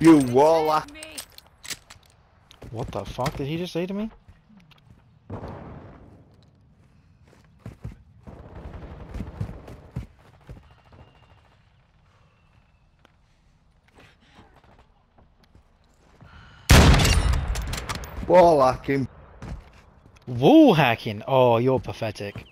You warlock. What the fuck did he just say to me? Warlock him. Wall hacking? Oh, you're pathetic.